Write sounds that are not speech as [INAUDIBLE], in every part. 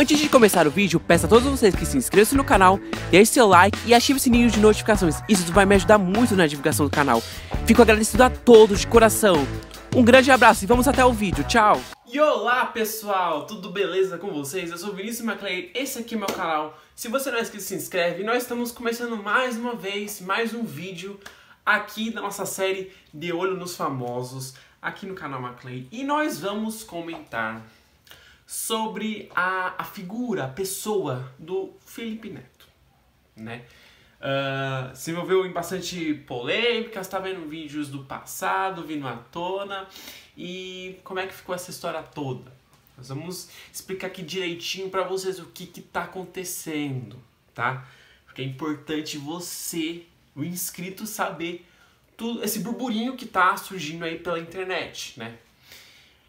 Antes de começar o vídeo, peço a todos vocês que se inscrevam no canal, deixe seu like e ative o sininho de notificações. Isso vai me ajudar muito na divulgação do canal. Fico agradecido a todos de coração. Um grande abraço e vamos até o vídeo. Tchau! E olá pessoal, tudo beleza com vocês? Eu sou Vinícius McLean, esse aqui é meu canal. Se você não é inscrito, se inscreve. Nós estamos começando mais uma vez, mais um vídeo aqui da nossa série De Olho nos Famosos, aqui no canal McLean. E nós vamos comentar sobre a, a figura, a pessoa do Felipe Neto, né? Uh, se envolveu em bastante polêmicas, tá vendo vídeos do passado vindo à tona e como é que ficou essa história toda. Nós vamos explicar aqui direitinho para vocês o que que tá acontecendo, tá? Porque é importante você, o inscrito, saber tudo esse burburinho que tá surgindo aí pela internet, né?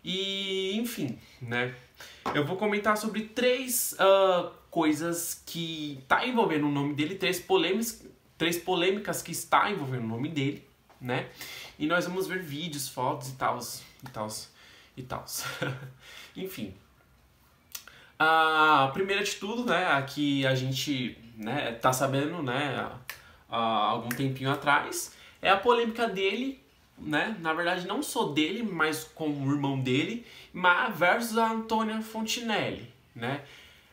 E, enfim, né? Eu vou comentar sobre três uh, coisas que tá envolvendo o nome dele, três polêmicas, três polêmicas que está envolvendo o nome dele, né? E nós vamos ver vídeos, fotos e tal, e tal, e tal. [LAUGHS] Enfim. A primeira de tudo, né, aqui a gente, né, tá sabendo, né, há algum tempinho atrás, é a polêmica dele né? Na verdade, não só dele, mas com o irmão dele, versus a Antônia Fontinelli, né?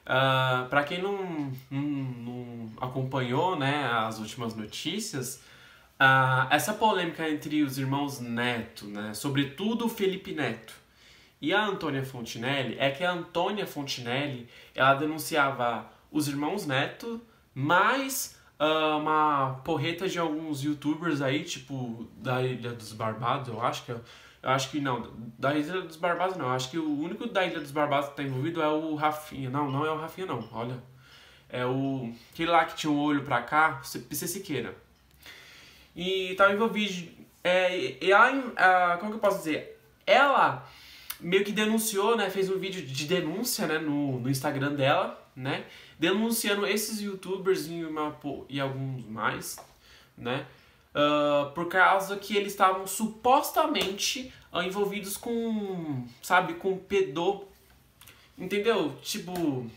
Uh, ah, para quem não, não, não, acompanhou né, as últimas notícias, uh, essa polêmica entre os irmãos Neto, né, sobretudo o Felipe Neto, e a Antônia Fontinelli, é que a Antônia Fontinelli ela denunciava os irmãos Neto mais uh, uma porreta de alguns youtubers aí, tipo, da Ilha dos Barbados, eu acho que eu, eu acho que não, da Ilha dos Barbados não, acho que o único da Ilha dos Barbados que tá envolvido é o Rafinha. Não, não é o Rafinha não, olha. É o. Aquele lá que tinha um olho pra cá, PC Siqueira. E tava envolvido. É, e a, a, como que eu posso dizer? Ela meio que denunciou, né? Fez um vídeo de denúncia, né? No, no Instagram dela, né? Denunciando esses youtubers e, uma, e alguns mais, né? Uh, por causa que eles estavam supostamente uh, envolvidos com, sabe, com pedô, entendeu? Tipo,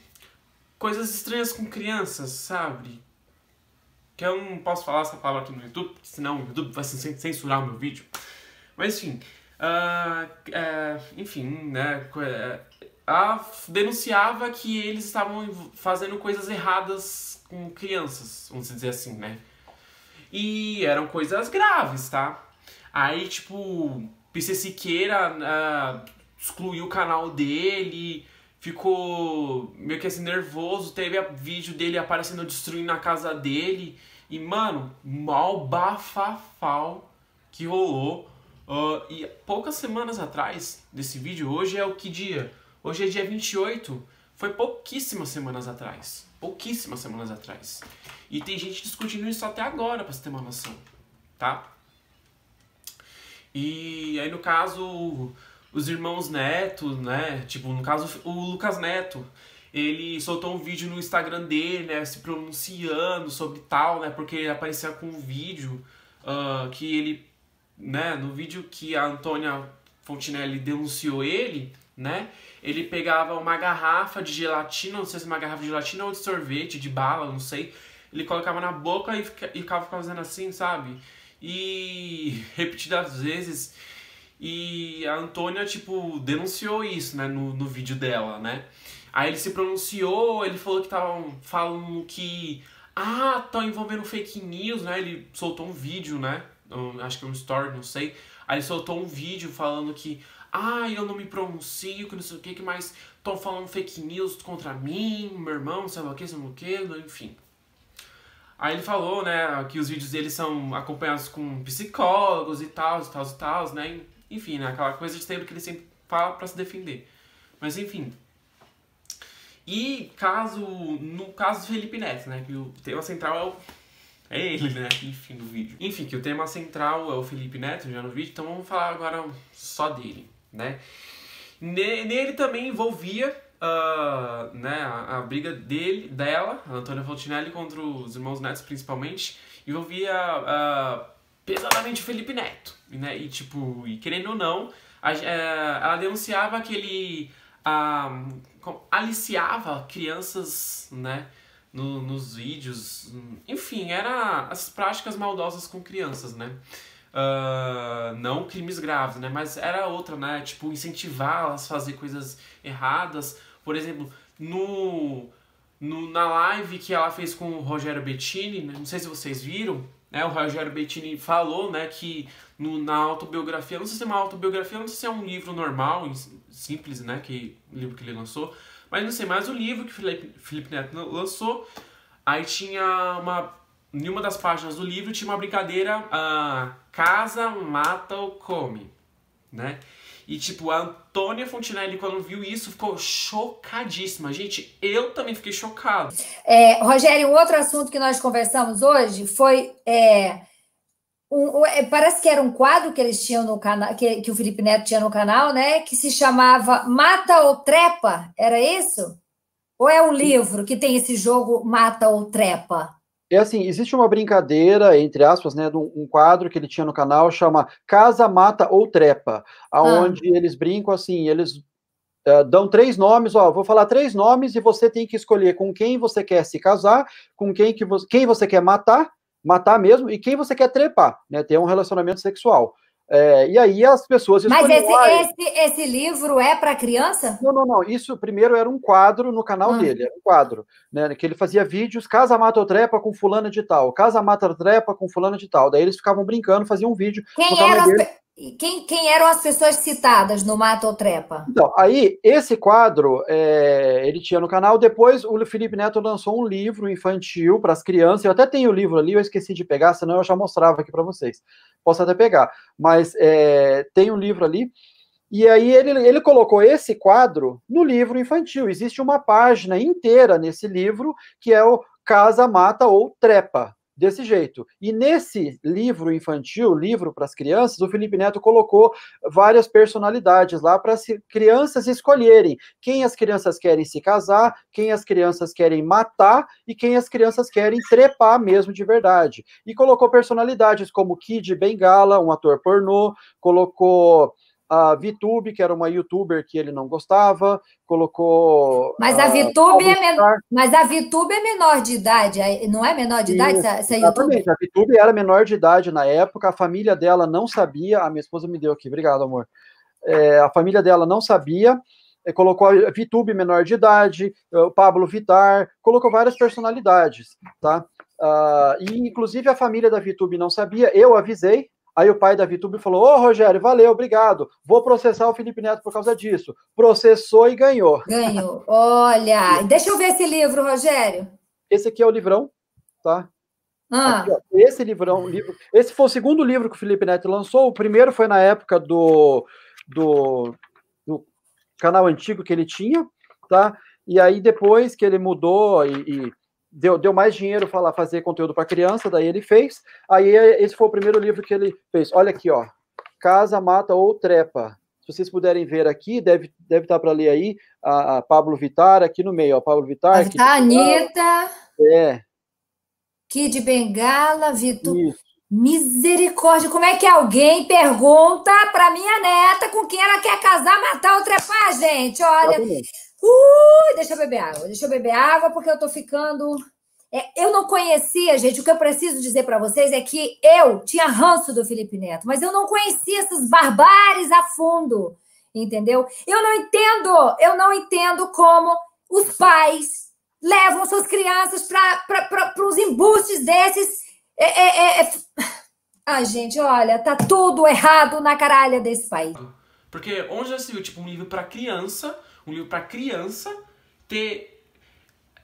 coisas estranhas com crianças, sabe? Que eu não posso falar essa palavra aqui no YouTube, porque senão o YouTube vai censurar o meu vídeo. Mas enfim, Uh, enfim, né, a, denunciava que eles estavam fazendo coisas erradas com crianças, vamos dizer assim, né? E eram coisas graves, tá? Aí, tipo, PC Siqueira uh, excluiu o canal dele, ficou meio que assim nervoso, teve a vídeo dele aparecendo destruindo a casa dele. E, mano, mal bafafal que rolou Uh, e poucas semanas atrás desse vídeo, hoje é o que dia? Hoje é dia 28, foi pouquíssimas semanas atrás. Pouquíssimas semanas atrás. E tem gente discutindo isso até agora, pra você ter uma noção, tá? E aí no caso, os irmãos Neto, né? Tipo, no caso, o Lucas Neto, ele soltou um vídeo no Instagram dele, né? Se pronunciando sobre tal, né? Porque ele aparecia com um vídeo uh, que ele né, no vídeo que a Antônia Fontinelli denunciou ele, né, ele pegava uma garrafa de gelatina, não sei se uma garrafa de gelatina ou de sorvete, de bala, não sei, ele colocava na boca e, fica, ficava fazendo assim, sabe? E [LAUGHS] repetidas vezes. E a Antônia, tipo, denunciou isso, né, no, no vídeo dela, né? Aí ele se pronunciou, ele falou que estavam falando que. Ah, estão envolvendo fake news, né? Ele soltou um vídeo, né? um, acho que um story, não sei. Aí ele soltou um vídeo falando que, ah, eu não me pronuncio, que não sei o que, que mais estão falando fake news contra mim, meu irmão, sei lá o que, sei lá o que, enfim. Aí ele falou, né, que os vídeos dele são acompanhados com psicólogos e tal, e tal, e tal, né, enfim, né, aquela coisa de sempre que ele sempre fala para se defender. Mas enfim. E caso, no caso do Felipe Neto, né, que o tema central é o é ele, né? Enfim, no vídeo. Enfim, que o tema central é o Felipe Neto já no vídeo, então vamos falar agora só dele, né? Nele também envolvia uh, né, a, a, briga dele, dela, a Antônia Fontinelli, contra os irmãos Netos principalmente, envolvia uh, pesadamente o Felipe Neto, né? E tipo, e querendo ou não, a, uh, ela denunciava que ele uh, aliciava crianças, né? No, nos vídeos. Enfim, era as práticas maldosas com crianças, né? Uh, não crimes graves, né? Mas era outra, né? Tipo, incentivá-las a fazer coisas erradas. Por exemplo, no, no, na live que ela fez com o Rogério Bettini, né? não sei se vocês viram, né? O Rogério Bettini falou, né, que no, na autobiografia, não sei se é uma autobiografia, não sei se é um livro normal, simples, né, que livro que ele lançou, mas não sei, mais o livro que Felipe, Felipe Neto lançou, aí tinha uma em uma das páginas do livro tinha uma brincadeira, uh, casa, mata ou come, né? E, tipo, a Antônia Fontinelli, quando viu isso, ficou chocadíssima. Gente, eu também fiquei chocado. É, Rogério, outro assunto que nós conversamos hoje foi. É, um, é, parece que era um quadro que eles tinham no canal, que, que o Felipe Neto tinha no canal, né? Que se chamava Mata ou Trepa. Era isso? Ou é um livro que tem esse jogo Mata ou Trepa? É assim, existe uma brincadeira, entre aspas, né, de um quadro que ele tinha no canal, chama Casa, Mata ou Trepa, aonde ah. eles brincam assim, eles uh, dão três nomes, ó, vou falar três nomes e você tem que escolher com quem você quer se casar, com quem, que você, quem você quer matar, matar mesmo, e quem você quer trepar, né, ter um relacionamento sexual. É, e aí as pessoas. Mas esse, esse, esse, livro é para criança? Não, não, não. Isso primeiro era um quadro no canal hum. dele, era um quadro, né? Que ele fazia vídeos, casa mata ou trepa com fulana de tal, casa mata ou trepa com fulana de tal. Daí eles ficavam brincando, faziam um vídeo. Quem era dele. Quem, quem, eram as pessoas citadas no Mata ou Trepa? Então, aí, esse quadro, é, ele tinha no canal. Depois, o Felipe Neto lançou um livro infantil para as crianças. Eu até tenho o livro ali, eu esqueci de pegar, senão eu já mostrava aqui para vocês. Posso até pegar. Mas é, tem um livro ali. E aí, ele, ele colocou esse quadro no livro infantil. Existe uma página inteira nesse livro que é o Casa, Mata ou Trepa desse jeito. E nesse livro infantil, livro para as crianças, o Felipe Neto colocou várias personalidades lá para as crianças escolherem quem as crianças querem se casar, quem as crianças querem matar e quem as crianças querem trepar mesmo de verdade. E colocou personalidades como Kid Bengala, um ator pornô, colocou a VTube, que era uma youtuber que ele não gostava, colocou. Mas a, a VTube é menor. Mas a VTube é menor de idade, não é menor de idade essa, essa Exatamente, a VTube era menor de idade na época, a família dela não sabia. A minha esposa me deu aqui, obrigado, amor. É, a família dela não sabia. É, colocou a VTube menor de idade, o Pablo Vitar, colocou várias personalidades, tá? Uh, e inclusive a família da VTube não sabia, eu avisei, Aí o pai da VTube falou: Ô Rogério, valeu, obrigado. Vou processar o Felipe Neto por causa disso. Processou e ganhou. Ganhou. Olha, [LAUGHS] deixa eu ver esse livro, Rogério. Esse aqui é o livrão, tá? Ah. Aqui, esse livrão, livro, esse foi o segundo livro que o Felipe Neto lançou. O primeiro foi na época do, do, do canal antigo que ele tinha, tá? E aí depois que ele mudou e, e deu, deu mais dinheiro para fazer conteúdo para criança, daí ele fez. Aí esse foi o primeiro livro que ele fez. Olha aqui, ó. Casa, Mata ou Trepa. Se vocês puderem ver aqui, deve, deve estar para ler aí a, a, Pablo Vittar aqui no meio, ó. Pablo Vittar. A, a Anitta. É. Kid Bengala, Vitor. Misericórdia, como é que alguém pergunta para minha neta com quem ela quer casar, matar ou trepar, gente? Olha. Ui, deixa eu beber água, deixa eu beber água, porque eu tô ficando. É, eu não conhecia, gente. O que eu preciso dizer para vocês é que eu tinha ranço do Felipe Neto, mas eu não conhecia essas barbares a fundo, entendeu? Eu não entendo, eu não entendo como os pais levam suas crianças para os embustes desses. É, é. Ai, gente, olha, tá tudo errado na caralha desse país. Porque onde já se viu, tipo, um livro para criança um livro para criança ter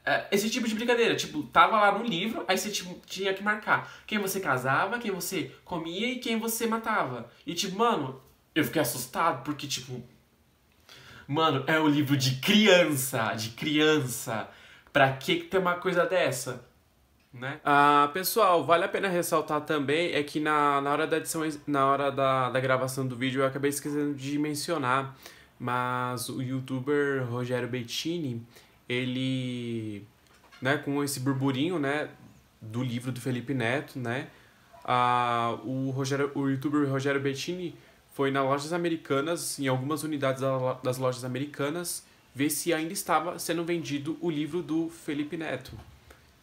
uh, esse tipo de brincadeira. Tipo, tava lá no livro, aí você tipo, tinha que marcar quem você casava, quem você comia e quem você matava. E tipo, mano, eu fiquei assustado porque, tipo, mano, é um livro de criança, de criança. Pra que ter uma coisa dessa? Né? Ah, pessoal, vale a pena ressaltar também é que na, na hora da edição, na hora da, da gravação do vídeo, eu acabei esquecendo de mencionar mas o youtuber Rogério Bettini, ele, né, com esse burburinho, né, do livro do Felipe Neto, né, a, o, Rogério, o youtuber Rogério Bettini foi nas lojas americanas, em algumas unidades das lojas americanas, ver se ainda estava sendo vendido o livro do Felipe Neto.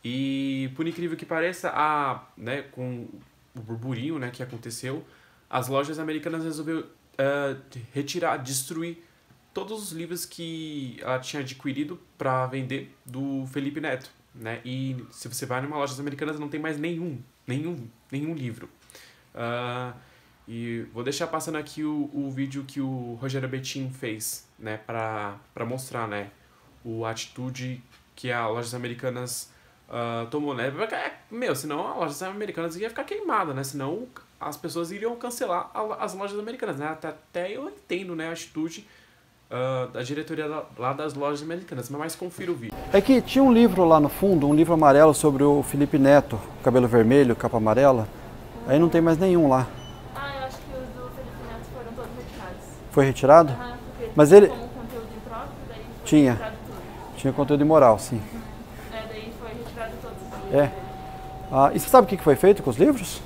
E por incrível que pareça, a, né, com o burburinho né, que aconteceu, as lojas americanas resolveram uh, retirar, destruir todos os livros que ela tinha adquirido para vender do Felipe Neto, né? E se você vai numa lojas americanas não tem mais nenhum, nenhum, nenhum livro. Uh, e vou deixar passando aqui o, o vídeo que o Rogério Betim fez, né, para mostrar, né, o atitude que a lojas americanas uh, tomou, né? É, meu, senão a lojas americanas ia ficar queimada, né? Senão as pessoas iriam cancelar a, as lojas americanas, né? Até, até eu entendo, né, a atitude uh, da diretoria lá das lojas americanas, mas confira o vídeo. É que tinha um livro lá no fundo, um livro amarelo sobre o Felipe Neto, cabelo vermelho, capa amarela. Aí não tem mais nenhum lá. Ah, eu acho que os do Felipe Neto foram todos retirados. Foi retirado? Aham, porque Mas ele- como conteúdo impróprio, daí foi Tinha. retirado tudo. Tinha conteúdo imoral, sim. É, daí foi retirado todos os livros. É. dele. Ah, e você sabe o que que foi feito com os livros?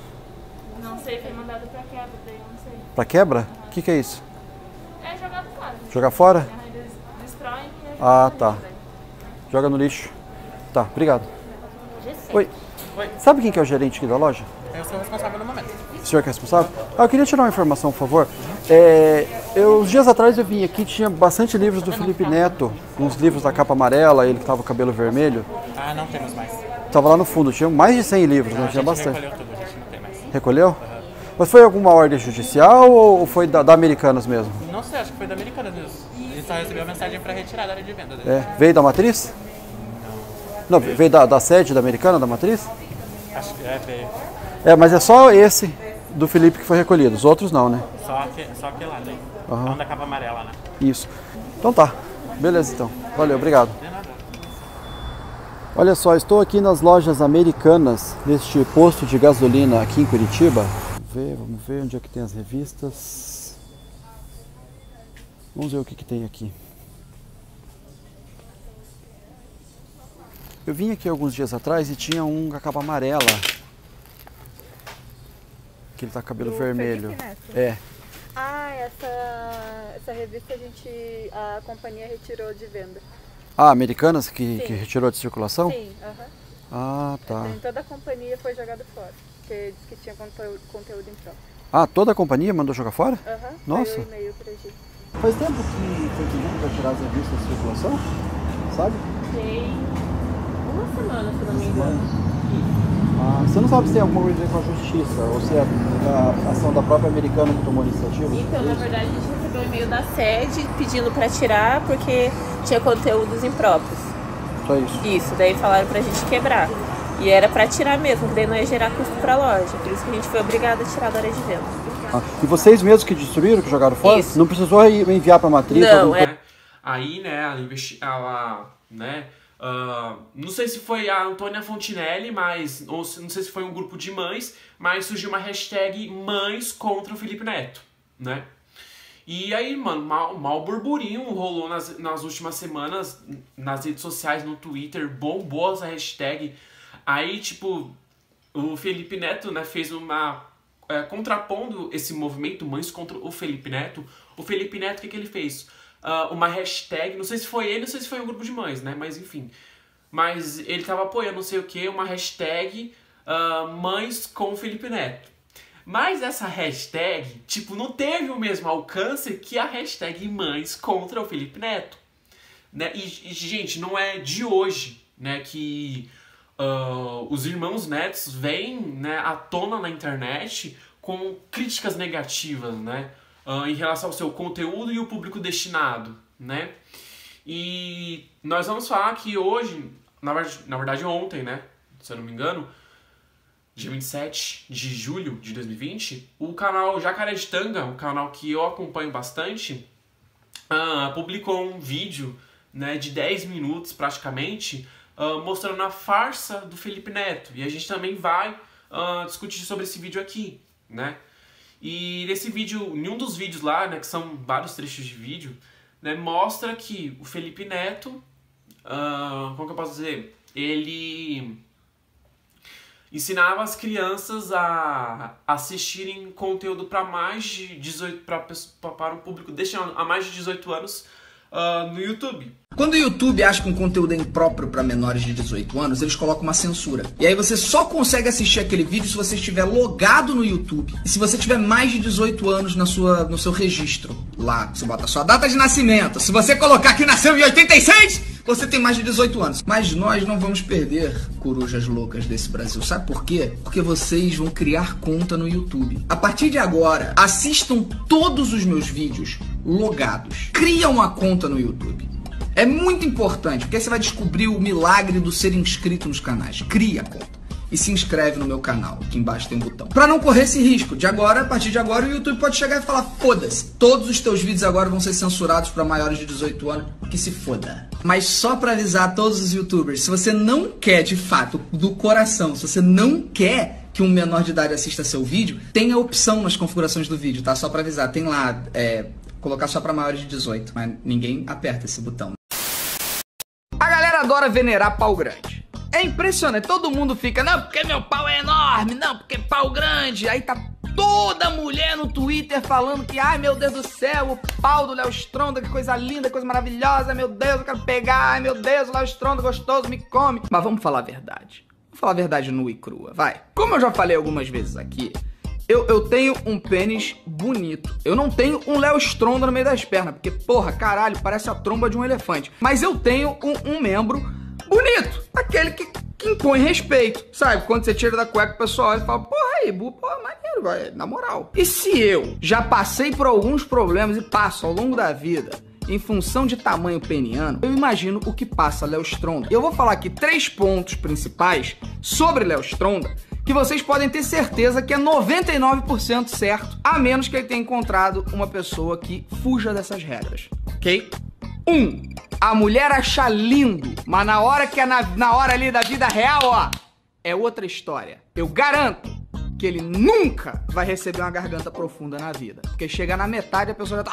Não sei, foi mandado pra quebra, daí eu não sei. Para quebra? O que, que é isso? É jogado fora. Jogar fora? Aham, Eles destroem e é Ah, tá. Joga no lixo. Tá, obrigado. G6. Oi. Oi. Sabe quem que é o gerente aqui da loja? Eu sou responsável no momento. O senhor que é responsável? Ah, eu queria tirar uma informação, por favor. É, eu, uns dias atrás eu vim aqui, tinha bastante livros do Felipe Neto, uns livros da capa amarela, ele que tava com o cabelo vermelho. Ah, não temos mais. Tava lá no fundo, tinha mais de 100 livros, né? a Tinha gente bastante. recolheu tudo, a gente não tem mais. Recolheu? Mas foi alguma ordem judicial ou foi da, da Americanas mesmo? Não sei, acho que foi da Americana mesmo. Ele só recebeu a mensagem pra retirar da área de venda dele. É, veio da matriz? Não, veio da, da sede da Americana, da matriz? Acho que é, veio. É, mas é só esse do Felipe que foi recolhido, os outros não, né? Só, que, só aquele lá daí. Aham. Não da capa amarela, né? Isso. Então tá. Beleza então. Valeu, obrigado. Olha só, estou aqui nas lojas americanas, neste posto de gasolina aqui em Curitiba. Vamos ver, vamos ver onde é que tem as revistas. Vamos ver o que, que tem aqui. Eu vim aqui alguns dias atrás e tinha um com a capa amarela. Que ele tá com cabelo Do vermelho. É. Ah, essa, essa revista a gente. a companhia retirou de venda. Ah, Americanas que, que retirou de circulação? Sim, aham. Ah, tá. Então, toda a companhia foi jogada fora. Porque disse que tinha conteúdo, conteúdo impróprio. Ah, toda a companhia mandou jogar fora? Aham. Nossa. E-mail pra gente. Faz tempo que foi pedindo para tirar as revistas de circulação? Sabe? Tem uma semana, se não me engano. Ah, você não sabe se tem alguma coisa a ver com a justiça ou se é a ação da própria americana que tomou a iniciativa? Então, na verdade, a gente recebeu um e-mail da sede pedindo pra tirar porque tinha conteúdos impróprios. Só isso. Isso, daí falaram pra gente quebrar. E era pra tirar mesmo, que daí não ia gerar custo pra loja. Por isso que a gente foi obrigado a tirar da área de venda. Ah, e vocês mesmos que destruíram, que jogaram fora? Isso. Não precisou enviar para matriz? Não, é-? Aí, né, ela né, ah, não sei se foi a Antônia Fontinelli, mas, ou se- não sei se foi um grupo de mães, mas surgiu uma hashtag mães contra o Felipe Neto, né? E aí, mano, mal, mal burburinho rolou nas, nas últimas semanas nas redes sociais, no Twitter, bombou essa hashtag. Aí, tipo, o Felipe Neto, né, fez uma. é, contrapondo esse movimento Mães contra o Felipe Neto. O Felipe Neto, o que, que ele fez? Ah, uma hashtag, não sei se foi ele, não sei se foi um grupo de mães, né, mas enfim. Mas ele tava apoiando não sei o que, uma hashtag ah, Mães com o Felipe Neto. Mas essa hashtag, tipo, não teve o mesmo alcance que a hashtag Mães contra o Felipe Neto. Né? E, e, gente, não é de hoje né, que ah, os irmãos netos vêm né, à tona na internet com críticas negativas né, ah, em relação ao seu conteúdo e o público destinado. Né? E nós vamos falar que hoje, na verdade, na verdade ontem, né, se eu não me engano, dia 27 de julho de 2020, o canal Jacaré de Tanga, um canal que eu acompanho bastante, ah, publicou um vídeo né, de 10 minutos praticamente, ah, mostrando a farsa do Felipe Neto. E a gente também vai ah, discutir sobre esse vídeo aqui, né? E nesse vídeo, em um dos vídeos lá, né, que são vários trechos de vídeo, né, mostra que o Felipe Neto, ah, como que eu posso dizer? Ele ensinava as crianças a assistirem conteúdo para mais de 18 pra, pesso- pra- para um público destinado a mais de 18 anos uh, no YouTube. Quando o YouTube acha que um conteúdo é impróprio para menores de 18 anos, eles colocam uma censura. E aí você só consegue assistir aquele vídeo se você estiver logado no YouTube. E se você tiver mais de 18 anos na sua, no seu registro lá. Você bota a sua data de nascimento. Se você colocar que nasceu em 86, você tem mais de 18 anos. Mas nós não vamos perder corujas loucas desse Brasil. Sabe por quê? Porque vocês vão criar conta no YouTube. A partir de agora, assistam todos os meus vídeos logados. Cria uma conta no YouTube. É muito importante, porque você vai descobrir o milagre do ser inscrito nos canais. Cria a conta e se inscreve no meu canal. Aqui embaixo tem um botão. Para não correr esse risco, de agora, a partir de agora, o YouTube pode chegar e falar: foda-se, todos os teus vídeos agora vão ser censurados para maiores de 18 anos. Que se foda. Mas só para avisar todos os YouTubers, se você não quer de fato, do coração, se você não quer que um menor de idade assista seu vídeo, tem a opção nas configurações do vídeo, tá? Só para avisar, tem lá, é, colocar só para maiores de 18, mas ninguém aperta esse botão. A galera adora venerar pau grande. É impressionante, todo mundo fica, não, porque meu pau é enorme, não, porque pau grande. Aí tá toda mulher no Twitter falando que, ai meu Deus do céu, o pau do Léo Stronda, que coisa linda, coisa maravilhosa, meu Deus, eu quero pegar, ai meu Deus, o Léo Stronda gostoso, me come. Mas vamos falar a verdade. Vamos falar a verdade nua e crua, vai. Como eu já falei algumas vezes aqui, eu, eu tenho um pênis bonito. Eu não tenho um Léo Stronda no meio das pernas, porque, porra, caralho, parece a tromba de um elefante. Mas eu tenho um, um membro bonito. Aquele que, que, impõe respeito. Sabe? Quando você tira da cueca, o pessoal olha e fala, porra aí, bu, porra, maneiro, vai, na moral. E se eu já passei por alguns problemas e passo ao longo da vida em função de tamanho peniano, eu imagino o que passa Léo Stronda. Eu vou falar aqui três pontos principais sobre Léo Stronda que vocês podem ter certeza que é 99% certo, a menos que ele tenha encontrado uma pessoa que fuja dessas regras, ok? 1. Um, a mulher acha lindo, mas na hora que é na, na hora ali da vida real, ó, é outra história. Eu garanto que ele nunca vai receber uma garganta profunda na vida. Porque chega na metade a pessoa já tá.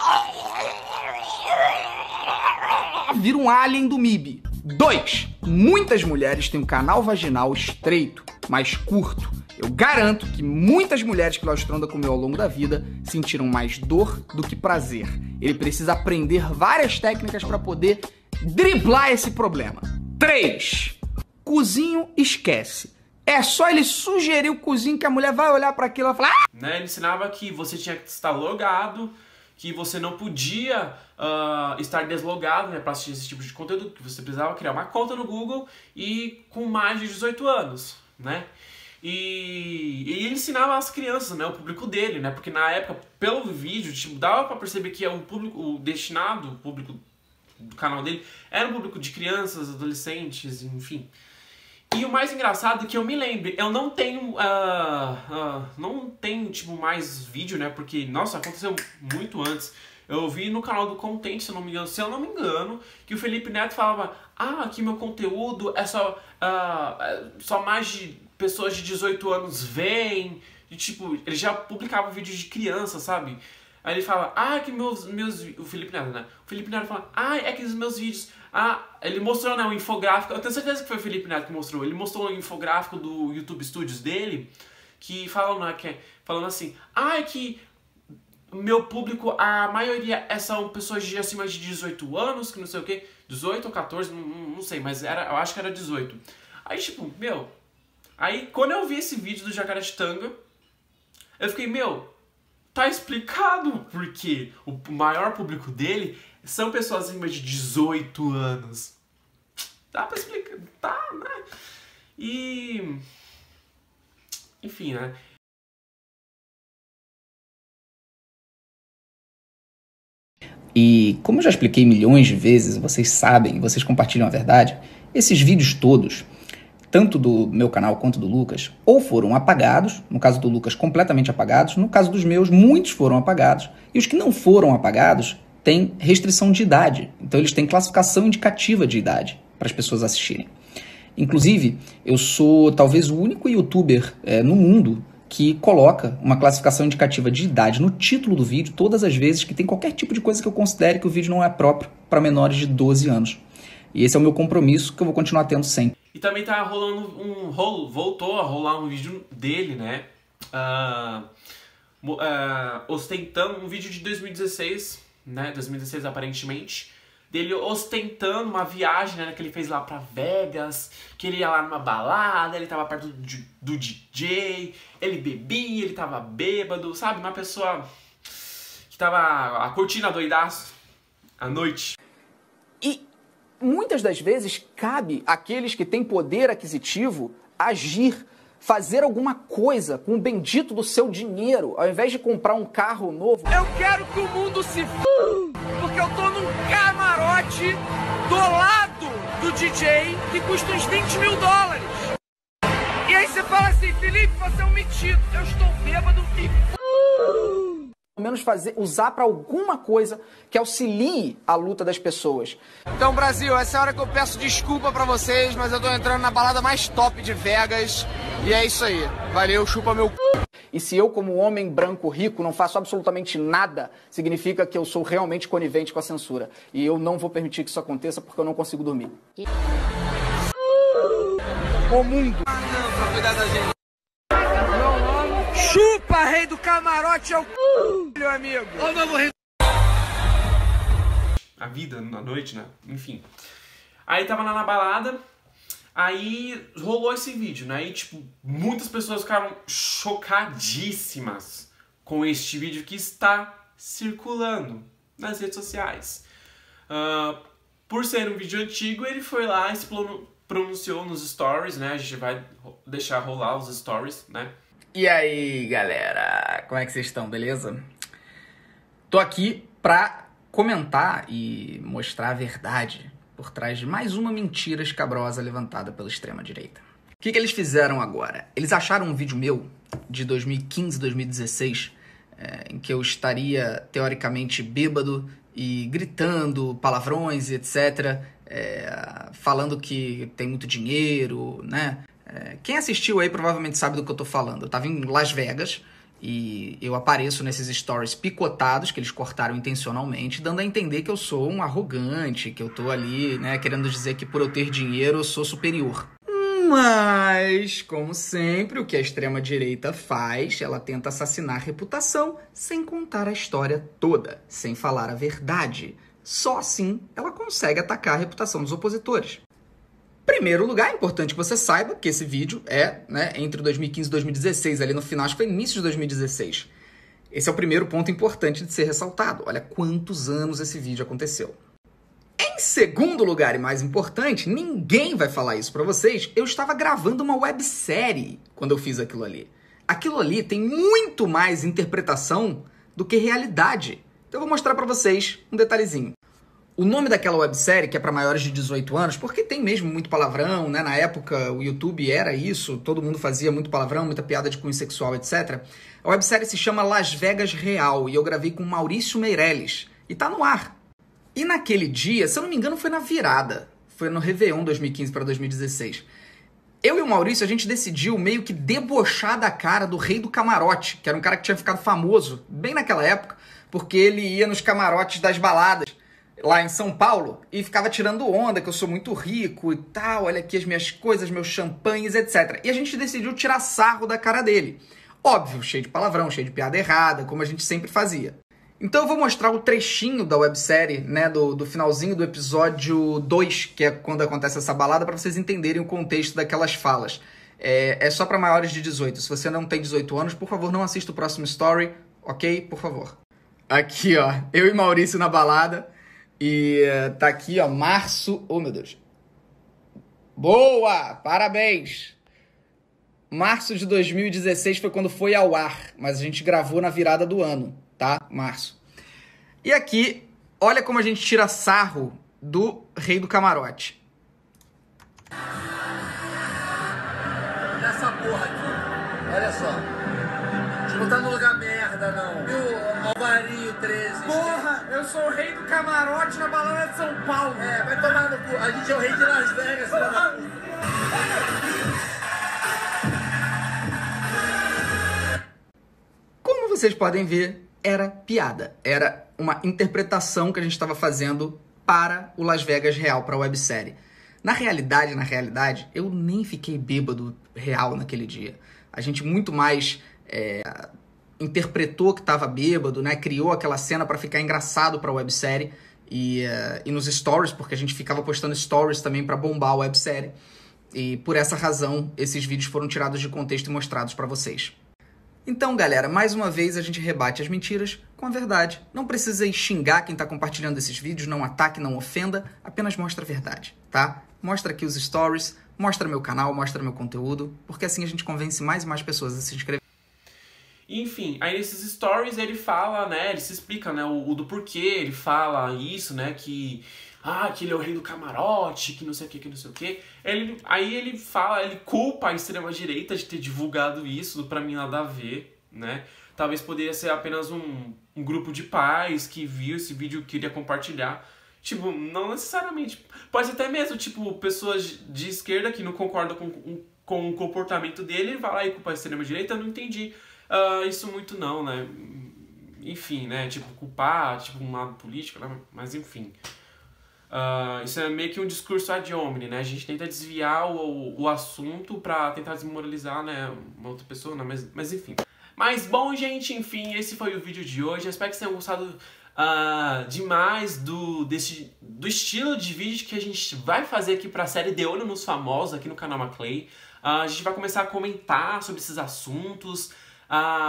Vira um alien do MIB. 2. Muitas mulheres têm um canal vaginal estreito, mais curto. Eu garanto que muitas mulheres que Laustronda comeu ao longo da vida sentiram mais dor do que prazer. Ele precisa aprender várias técnicas para poder driblar esse problema. 3. Cozinho esquece. É só ele sugerir o cozinho que a mulher vai olhar para aquilo e falar. Ah! Né, ele ensinava que você tinha que estar logado, que você não podia uh, estar deslogado né, para assistir esse tipo de conteúdo, que você precisava criar uma conta no Google e com mais de 18 anos, né? E, e ele ensinava as crianças, né, o público dele, né? Porque na época, pelo vídeo, tipo, dava para perceber que é um público o destinado, o público do canal dele, era um público de crianças, adolescentes, enfim. E o mais engraçado é que eu me lembre, eu não tenho, uh, uh, não tenho, tipo, mais vídeo, né, porque, nossa, aconteceu muito antes. Eu vi no canal do Content, se eu não me engano, se eu não me engano, que o Felipe Neto falava, ah, aqui meu conteúdo é só, uh, só mais de pessoas de 18 anos veem, e tipo, ele já publicava vídeos de criança, sabe? Aí ele fala, ah, que meus, meus, o Felipe Neto, né? O Felipe Neto fala, ah, é que os meus vídeos, ah, ele mostrou, né, o infográfico, eu tenho certeza que foi o Felipe Neto que mostrou, ele mostrou o infográfico do YouTube Studios dele, que falam, né, que é, falando assim, ah, é que meu público, a maioria é, são pessoas de acima de 18 anos, que não sei o que, 18 ou 14, não, não sei, mas era, eu acho que era 18. Aí, tipo, meu, aí quando eu vi esse vídeo do Jacaré Tanga, eu fiquei, meu, tá explicado porque o maior público dele são pessoas acima de 18 anos. Dá pra explicar, tá, né? E. Enfim, né? E como eu já expliquei milhões de vezes, vocês sabem, vocês compartilham a verdade, esses vídeos todos, tanto do meu canal quanto do Lucas, ou foram apagados, no caso do Lucas, completamente apagados, no caso dos meus, muitos foram apagados, e os que não foram apagados têm restrição de idade, então eles têm classificação indicativa de idade para as pessoas assistirem. Inclusive, eu sou talvez o único youtuber é, no mundo que coloca uma classificação indicativa de idade no título do vídeo todas as vezes que tem qualquer tipo de coisa que eu considere que o vídeo não é próprio para menores de 12 anos. E esse é o meu compromisso que eu vou continuar tendo sempre. E também tá rolando um rolo, voltou a rolar um vídeo dele, né? Uh, uh, ostentando um vídeo de 2016, né? 2016 aparentemente, dele ostentando uma viagem né, que ele fez lá pra Vegas, que ele ia lá numa balada, ele tava perto do, do DJ, ele bebia, ele tava bêbado, sabe? Uma pessoa que tava a curtindo a doidaço à noite. E muitas das vezes cabe àqueles que têm poder aquisitivo agir, fazer alguma coisa com o bendito do seu dinheiro, ao invés de comprar um carro novo. Eu quero que o mundo se f... porque eu tô num camarote do lado do DJ que custa uns 20 mil dólares. E aí você fala assim, Felipe, você é um metido. Eu estou bêbado e pelo menos fazer, usar para alguma coisa que auxilie a luta das pessoas. Então, Brasil, essa é a hora que eu peço desculpa para vocês, mas eu tô entrando na balada mais top de Vegas. E é isso aí. Valeu, chupa meu c... E se eu, como homem branco rico, não faço absolutamente nada, significa que eu sou realmente conivente com a censura. E eu não vou permitir que isso aconteça porque eu não consigo dormir. O mundo. Pra cuidar da gente. Chupa, rei do camarote, é o c... meu amigo. Novo rei. A vida na noite, né? Enfim. Aí tava lá na balada, aí rolou esse vídeo, né? E, tipo, muitas pessoas ficaram chocadíssimas com este vídeo que está circulando nas redes sociais. Uh, por ser um vídeo antigo, ele foi lá e se pronunciou nos stories, né? A gente vai deixar rolar os stories, né? E aí, galera? Como é que vocês estão, beleza? Tô aqui pra comentar e mostrar a verdade por trás de mais uma mentira escabrosa levantada pela extrema direita. O que, que eles fizeram agora? Eles acharam um vídeo meu de 2015, 2016, é, em que eu estaria teoricamente bêbado e gritando palavrões e etc, é, falando que tem muito dinheiro, né? É, quem assistiu aí provavelmente sabe do que eu tô falando. Eu tava em Las Vegas e eu apareço nesses stories picotados que eles cortaram intencionalmente, dando a entender que eu sou um arrogante, que eu tô ali, né, querendo dizer que por eu ter dinheiro eu sou superior. Mas, como sempre, o que a extrema direita faz, ela tenta assassinar a reputação sem contar a história toda, sem falar a verdade. Só assim ela consegue atacar a reputação dos opositores. Primeiro lugar, é importante que você saiba que esse vídeo é né, entre 2015 e 2016, ali no final, acho que foi início de 2016. Esse é o primeiro ponto importante de ser ressaltado. Olha quantos anos esse vídeo aconteceu. Em segundo lugar, e mais importante, ninguém vai falar isso para vocês, eu estava gravando uma websérie quando eu fiz aquilo ali. Aquilo ali tem muito mais interpretação do que realidade. Então eu vou mostrar para vocês um detalhezinho. O nome daquela websérie, que é para maiores de 18 anos, porque tem mesmo muito palavrão, né? Na época o YouTube era isso, todo mundo fazia muito palavrão, muita piada de cunho sexual, etc. A websérie se chama Las Vegas Real e eu gravei com Maurício Meirelles. E tá no ar. E naquele dia, se eu não me engano, foi na virada. Foi no Réveillon 2015 para 2016. Eu e o Maurício, a gente decidiu meio que debochar da cara do rei do camarote, que era um cara que tinha ficado famoso bem naquela época, porque ele ia nos camarotes das baladas lá em São Paulo e ficava tirando onda que eu sou muito rico e tal, olha aqui as minhas coisas, meus champanhes, etc. E a gente decidiu tirar sarro da cara dele. Óbvio, cheio de palavrão, cheio de piada errada, como a gente sempre fazia. Então eu vou mostrar o trechinho da websérie, né, do, do finalzinho do episódio 2, que é quando acontece essa balada, para vocês entenderem o contexto daquelas falas. É, é só para maiores de 18. Se você não tem 18 anos, por favor, não assista o próximo story, ok? Por favor. Aqui, ó, eu e Maurício na balada. E tá aqui, ó, março. Oh, meu Deus. Boa! Parabéns! Março de 2016 foi quando foi ao ar, mas a gente gravou na virada do ano, tá? Março. E aqui, olha como a gente tira sarro do Rei do Camarote. Essa porra aqui, olha só. A gente não tá no lugar merda, não. O Alvarinho 13. Porra, eu sou o rei do camarote na balada de São Paulo. É, vai tomar no cu. A gente é o rei de Las Vegas. Como vocês podem ver, era piada. Era uma interpretação que a gente estava fazendo para o Las Vegas real, para a websérie. Na realidade, na realidade, eu nem fiquei bêbado real naquele dia. A gente muito mais é, interpretou que estava bêbado, né? Criou aquela cena para ficar engraçado para a websérie. e, uh, e nos stories, porque a gente ficava postando stories também para bombar a websérie. E por essa razão, esses vídeos foram tirados de contexto e mostrados para vocês. Então, galera, mais uma vez a gente rebate as mentiras com a verdade. Não precisa xingar quem está compartilhando esses vídeos, não ataque, não ofenda, apenas mostra a verdade, tá? Mostra aqui os stories, mostra meu canal, mostra meu conteúdo, porque assim a gente convence mais e mais pessoas a se inscrever. Enfim, aí nesses stories ele fala, né, ele se explica, né, o, o do porquê, ele fala isso, né, que ah, que ele é o rei do camarote, que não sei o que, que não sei o que. Ele, aí ele fala, ele culpa a extrema-direita de ter divulgado isso, pra mim nada a ver, né? Talvez poderia ser apenas um, um grupo de pais que viu esse vídeo e queria compartilhar. Tipo, não necessariamente. Pode ser até mesmo, tipo, pessoas de esquerda que não concordam com, com o comportamento dele vai lá e culpa a extrema-direita, não entendi uh, isso muito não, né? Enfim, né? Tipo, culpar, tipo, um lado político, né? mas enfim. Uh, isso é meio que um discurso ad hominem, né? A gente tenta desviar o, o assunto para tentar desmoralizar, né, uma outra pessoa, né? mas, mas enfim. Mas bom, gente, enfim, esse foi o vídeo de hoje. Espero que vocês tenham gostado uh, demais do, desse, do estilo de vídeo que a gente vai fazer aqui para a série De Olho nos Famosos aqui no canal Maclay. Uh, a gente vai começar a comentar sobre esses assuntos.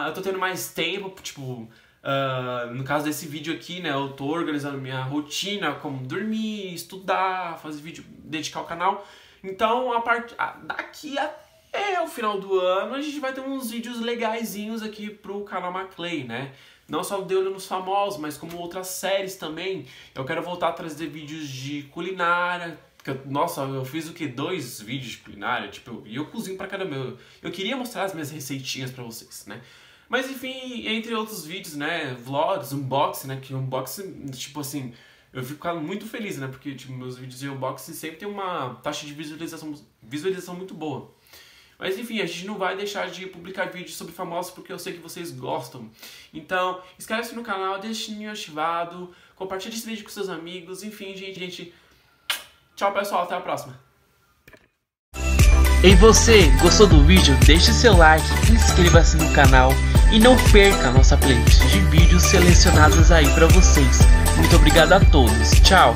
Eu tô tendo mais tempo, tipo, Uh, no caso desse vídeo aqui, né, eu tô organizando minha rotina, como dormir, estudar, fazer vídeo, dedicar ao canal. Então, a part... daqui até o final do ano, a gente vai ter uns vídeos legaisinhos aqui pro canal Maclay, né? Não só de olho nos famosos, mas como outras séries também. Eu quero voltar a trazer vídeos de culinária, eu, nossa, eu fiz o que? Dois vídeos de culinária, tipo, e eu, eu cozinho pra caramba. Eu, eu queria mostrar as minhas receitinhas pra vocês, né? Mas enfim, entre outros vídeos, né, vlogs, unboxing, né, que unboxing, tipo assim, eu fico muito feliz, né, porque tipo, meus vídeos de unboxing sempre tem uma taxa de visualização, visualização muito boa. Mas enfim, a gente não vai deixar de publicar vídeos sobre famosos porque eu sei que vocês gostam. Então, inscreve-se no canal, deixe o sininho ativado, compartilhe esse vídeo com seus amigos, enfim, gente, gente. Tchau, pessoal, até a próxima. E você, gostou do vídeo? Deixe seu like, inscreva-se no canal e não perca a nossa playlist de vídeos selecionados aí para vocês. Muito obrigado a todos. Tchau!